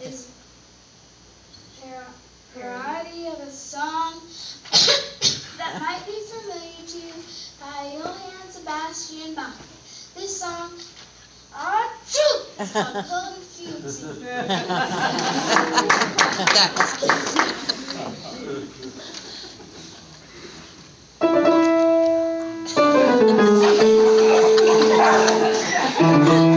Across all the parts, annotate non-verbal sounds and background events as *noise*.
is a parody of a song that might be familiar to you by Johann Sebastian Bach. This song, Ah, Achoo, is called *laughs* Confusing. That's... *laughs* *laughs*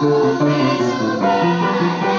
Thank you.